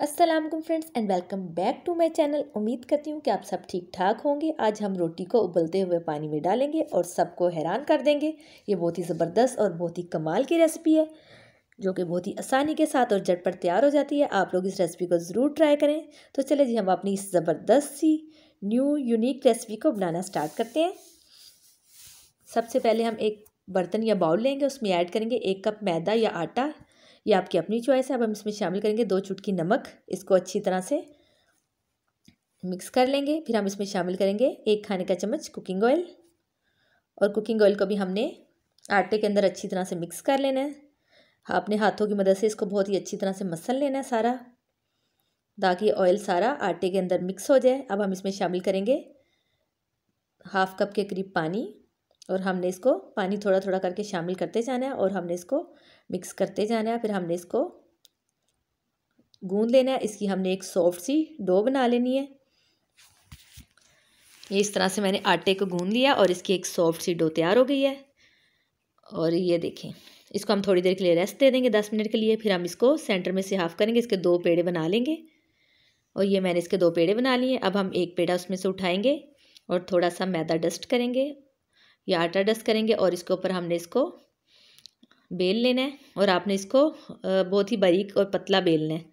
Aslam friends and welcome back to my channel. उम्मीद करती हूँ कि आप सब ठीक ठाक होंगे। आज हम रोटी को उबलते हुए पानी में डालेंगे और सबको हैरान कर देंगे। ये बहुत ही ज़बरदस्त और बहुत ही कमाल की रेसिपी है, जो कि बहुत ही आसानी के साथ और झटपट तैयार हो जाती है। आप लोग इस रेसिपी को ज़रूर ट्राई करें। तो चले जी, हम अपनी इस ज़बरदस्त सी न्यू यूनिक रेसिपी को बनाना स्टार्ट करते हैं। सबसे पहले हम एक बर्तन या बाउल लेंगे, उसमें ऐड करेंगे एक कप मैदा या आटा ये आपकी अपनी चॉइस है। अब हम इसमें शामिल करेंगे दो चुटकी नमक, इसको अच्छी तरह से मिक्स कर लेंगे। फिर हम इसमें शामिल करेंगे एक खाने का चम्मच कुकिंग ऑयल और कुकिंग ऑयल को भी हमने आटे के अंदर अच्छी तरह से मिक्स कर लेना है। अपने हाथों की मदद से इसको बहुत ही अच्छी तरह से मसल लेना है सारा, ताकि ऑयल सारा आटे के अंदर मिक्स हो जाए। अब हम इसमें शामिल करेंगे हाफ़ कप के करीब पानी और हमने इसको पानी थोड़ा थोड़ा करके शामिल करते जाना है और हमने इसको मिक्स करते जाना है, फिर हमने इसको गूंद लेना है। इसकी हमने एक सॉफ्ट सी डो बना लेनी है। ये इस तरह से मैंने आटे को गूंद लिया और इसकी एक सॉफ्ट सी डो तैयार हो गई है। और ये देखें, इसको हम थोड़ी देर के लिए रेस्ट दे देंगे दस मिनट के लिए, फिर हम इसको सेंटर में से हाफ़ करेंगे। इसके दो पेड़े बना लेंगे। और ये मैंने इसके दो पेड़े बना लिए। अब हम एक पेड़ा उसमें से उठाएँगे और थोड़ा सा मैदा डस्ट करेंगे या आटा डस्ट करेंगे और इसके ऊपर हमने इसको बेल लेना है और आपने इसको बहुत ही बारीक और पतला बेलना है।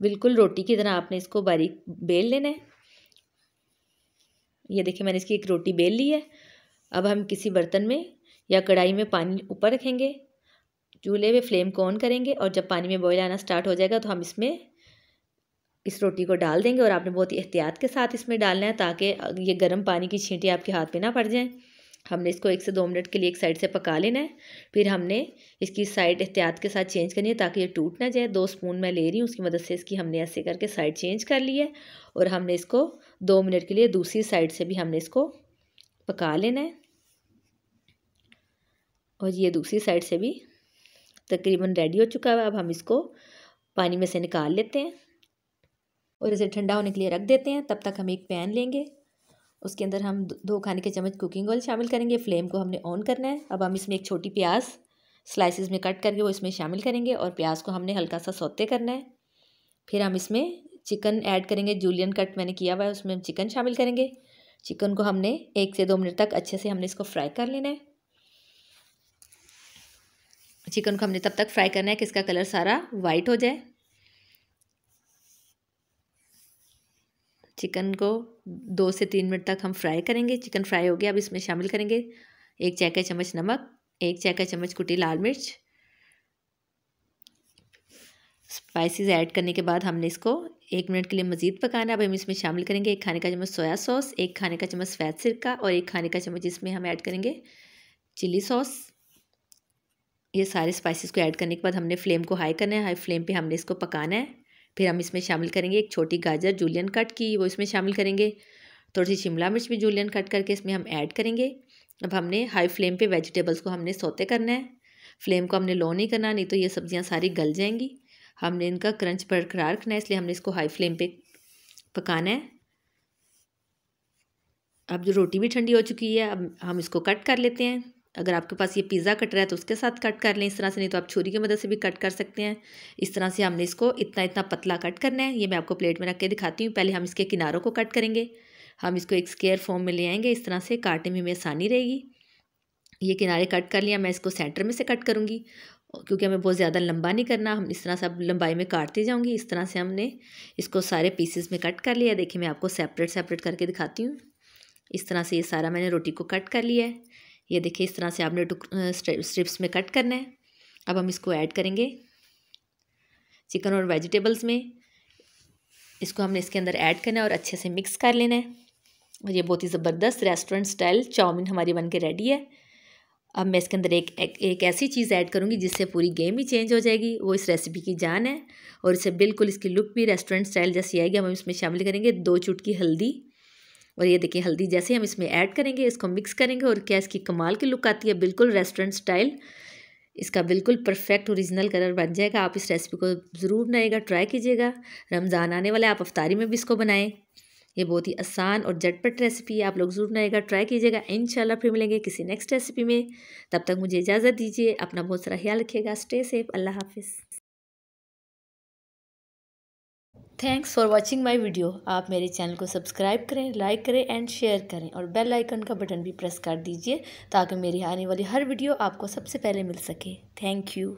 बिल्कुल रोटी की तरह आपने इसको बारीक बेल लेना है। ये देखिए मैंने इसकी एक रोटी बेल ली है। अब हम किसी बर्तन में या कढ़ाई में पानी ऊपर रखेंगे, चूल्हे पे फ्लेम को ऑन करेंगे और जब पानी में बॉयल आना स्टार्ट हो जाएगा तो हम इसमें इस रोटी को डाल देंगे और आपने बहुत ही एहतियात के साथ इसमें डालना है ताकि ये गर्म पानी की छींटी आपके हाथ पे ना पड़ जाएँ। हमने इसको एक से दो मिनट के लिए एक साइड से पका लेना है। फिर हमने इसकी साइड एहतियात के साथ चेंज करनी है ताकि ये टूट ना जाए। दो स्पून मैं ले रही हूँ, उसकी मदद से इसकी हमने ऐसे करके साइड चेंज कर ली है और हमने इसको दो मिनट के लिए दूसरी साइड से भी हमने इसको पका लेना है। और ये दूसरी साइड से भी तकरीबन रेडी हो चुका है। अब हम इसको पानी में से निकाल लेते हैं और इसे ठंडा होने के लिए रख देते हैं। तब तक हम एक पैन लेंगे। उसके अंदर हम दो खाने के चम्मच कुकिंग ऑयल शामिल करेंगे। फ्लेम को हमने ऑन करना है। अब हम इसमें एक छोटी प्याज स्लाइसिस में कट करके वो इसमें शामिल करेंगे और प्याज को हमने हल्का सा सौते करना है। फिर हम इसमें चिकन ऐड करेंगे। जूलियन कट मैंने किया हुआ है, उसमें हम चिकन शामिल करेंगे। चिकन को हमने एक से दो मिनट तक अच्छे से हमने इसको फ्राई कर लेना है। चिकन को हमने तब तक फ्राई करना है कि इसका कलर सारा वाइट हो जाए। चिकन को दो से तीन मिनट तक हम फ्राई करेंगे। चिकन फ्राई हो गया, अब इसमें शामिल करेंगे एक चाय का चम्मच नमक, एक चाय का चम्मच कुटी लाल मिर्च। स्पाइसेस ऐड करने के बाद हमने इसको एक मिनट के लिए मज़ीद पकाना अब हम इसमें शामिल करेंगे एक खाने का चम्मच सोया सॉस, एक खाने का चम्मच फैट सिरका और एक खाने का चम्मच इसमें हम ऐड करेंगे चिली सॉस। ये सारे स्पाइसेस को ऐड करने के बाद हमने फ्लेम को हाई करना है, हाई फ्लेम पे हमने इसको पकाना है। फिर हम इसमें शामिल करेंगे एक छोटी गाजर जूलियन कट की, वो इसमें शामिल करेंगे। थोड़ी सी शिमला मिर्च भी जूलियन कट करके इसमें हम ऐड करेंगे। अब हमने हाई फ्लेम पे वेजिटेबल्स को हमने सोते करना है। फ्लेम को हमने लो नहीं करना, नहीं तो ये सब्ज़ियाँ सारी गल जाएँगी। हमने इनका क्रंच बरकरार रखना है, इसलिए हमने इसको हाई फ्लेम पे पकाना है। अब जो रोटी भी ठंडी हो चुकी है, अब हम इसको कट कर लेते हैं। अगर आपके पास ये पिज़्ज़ा कट रहा है तो उसके साथ कट कर लें इस तरह से, नहीं तो आप छुरी की मदद से भी कट कर सकते हैं। इस तरह से हमने इसको इतना इतना पतला कट करना है। ये मैं आपको प्लेट में रख के दिखाती हूँ। पहले हम इसके किनारों को कट करेंगे। हम इसको एक स्केयर फॉर्म में ले आएँगे। इस तरह से काटने में हमें आसानी रहेगी। ये किनारे कट कर लिया। मैं इसको सेंटर में से कट करूँगी। क्योंकि हमें बहुत ज़्यादा लंबा नहीं करना। हम इस तरह से अब लंबाई में काटती जाऊँगी। इस तरह से हमने इसको सारे पीसेस में कट कर लिया देखिए, मैं आपको सेपरेट सेपरेट करके दिखाती हूँ। इस तरह से ये सारा मैंने रोटी को कट कर लिया है। ये देखिए इस तरह से आपने टुक स्ट्रिप्स में कट करना है। अब हम इसको ऐड करेंगे चिकन और वेजिटेबल्स में। इसको हमने इसके अंदर ऐड करना है और अच्छे से मिक्स कर लेना है। और ये बहुत ही ज़बरदस्त रेस्टोरेंट स्टाइल चाउमीन हमारी बन के रेडी है। अब मैं इसके अंदर एक, एक एक ऐसी चीज़ ऐड करूँगी जिससे पूरी गेम ही चेंज हो जाएगी वो इस रेसिपी की जान है। और इसे बिल्कुल इसकी लुक भी रेस्टोरेंट स्टाइल जैसी आएगी। हम इसमें शामिल करेंगे दो चुटकी हल्दी। और ये देखिए, हल्दी जैसे हम इसमें ऐड करेंगे, इसको मिक्स करेंगे और क्या इसकी कमाल की लुक आती है, बिल्कुल रेस्टोरेंट स्टाइल। इसका बिल्कुल परफेक्ट ओरिजिनल कलर बन जाएगा। आप इस रेसिपी को ज़रूर बनाएगा ट्राई कीजिएगा। रमज़ान आने वाले आप अफ्तारी में भी इसको बनाएँ। ये बहुत ही आसान और झटपट रेसिपी है, आप लोग ज़रूर बनाएगा ट्राई कीजिएगा। इन फिर मिलेंगे किसी नेक्स्ट रेसिपी में। तब तक मुझे इजाज़त दीजिए, अपना बहुत सारा ख्याल रखिएगा, स्टे सेफ़, अल्लाह हाफिज़। Thanks for watching my video आप मेरे चैनल को सब्सक्राइब करें लाइक करें एंड शेयर करें और बेल आइकन का बटन भी प्रेस कर दीजिए ताकि मेरी आने वाली हर वीडियो आपको सबसे पहले मिल सके. Thank you